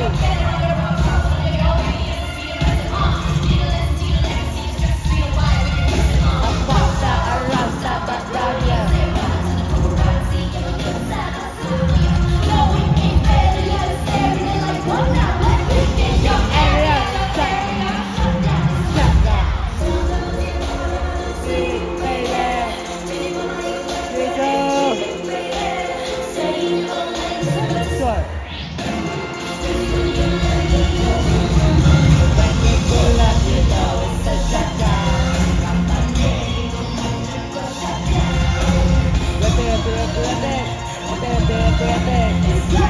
Thank you. bad, bad, bad.